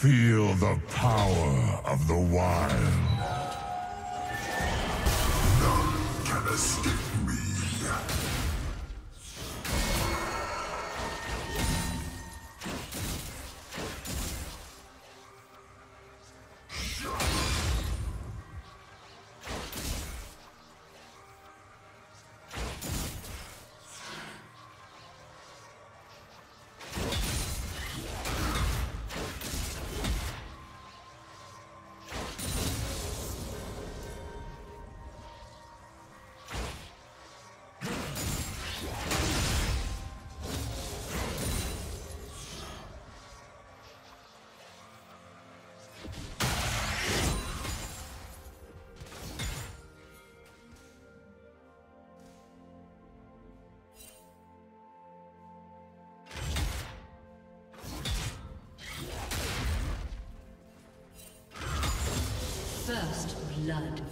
Feel the power of the wild. None can escape First blood.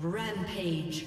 Rampage.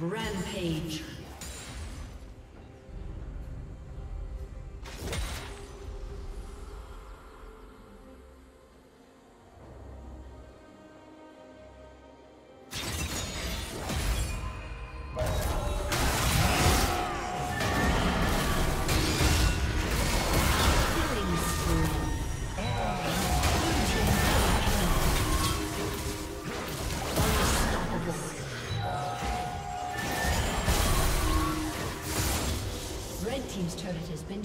Rampage.